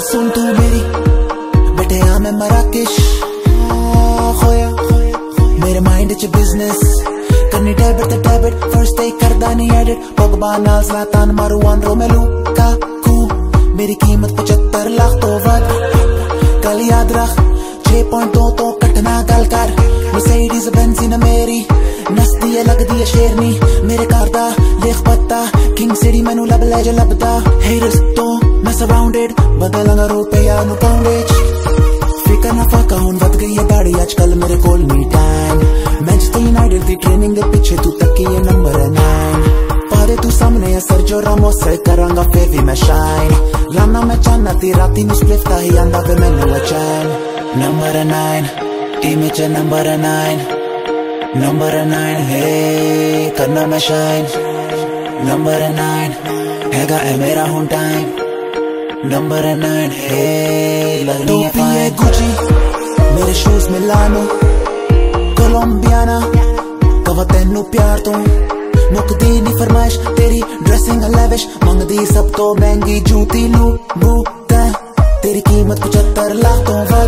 सुन तू मेरी। बेटे आ मैं मराकेश। खोया। मेरे माइंड च बिज़नेस करनी डेबिट ते डेबिट फ़र्स्ट डे करदा नहीं एडिट पगबा नाल zlatan मारू आंद्रो मैं लुकाकू मेरी कीमत 75 लाख तो वध। कल याद रख 6.2 तो कटना गल कर। मर्सिडीज बेंजीन मेरी नसदी है, लगदी है शेरनी। मेरे घर दा लिख पत्ता किंग सिटी मैनू लब ले जो लबदा हेरस रुपया नु पाउंडेज फिकर ना फाका हुन वध गई है दाढ़ी आजकल मेरे कोल नी टाइम मैनचेस्टर यूनाइटेड दी ट्रेनिंग दे पीछे तू तकी है नंबर 9 पारे तू सामने है सर जो रामोस से करांगा फिर भी मैं शाइन लाना मैं चाहना ती राती नु स्प्लिफ ता ही आंदा वे मैनू चैन नंबर 9 टीम च नंबर 9 नंबर नाइन है करना मैं शाइन नंबर नाइन हैगा है मेरा हूँ टाइम नंबर नाइन है लगनी है गुची मेरे शूज़ मिलानो कोलंबियाना कवा तेनू प्यार तो। मुकदी नी फरमाइश तेरी ड्रेसिंग लेविश मंगदी सब तो महँगी जूती लू बू तेरी कीमत 75 लाख तो।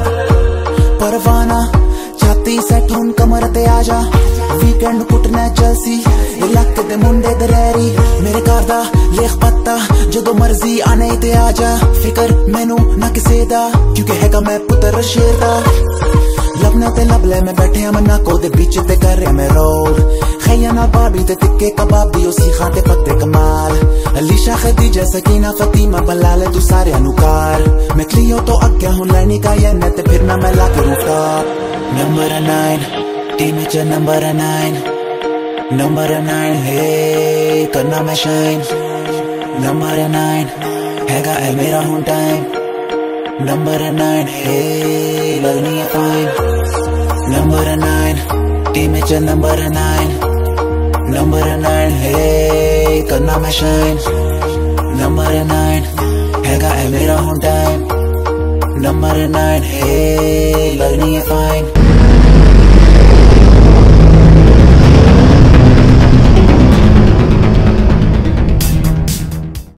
वीकेंड कुटना चलसी इलाके दे मुंडे दरेरी, मेरे घर दा लेख पत्ता। जदों मर्ज़ी आने ते आजा फिकर मैनू ना किसे दा। क्योंकि हैगा मैं पुत्र शेर दा। लबना ते लबले मैं बैठे मन्ना को दे बीच ते कर रहा मैं रोल। खैया ना बाबी ते टिक्के कबाब, उसी खाते पत्ते कमाल। अलीशा खदीजा सकीना फतीमा बलाले तू सारे अनुकार। मैं क्लियो तो अग्या हूँ, लैनी का ये ने ते फिर ना मैं लाके rooftop. Number nine टीम च नंबर नाइन नंबर नाइन है करना मैं शाइन नंबर नाइन हैगा है मेरा हूं टाइम नंबर नाइन है लगनी है फाइन नंबर नाइन टीम च नंबर नाइन नंबर नाइन है करना मैं शाइन नंबर नाइन हैगा है मेरा हूं टाइम नंबर नाइन है लगनी है फाइन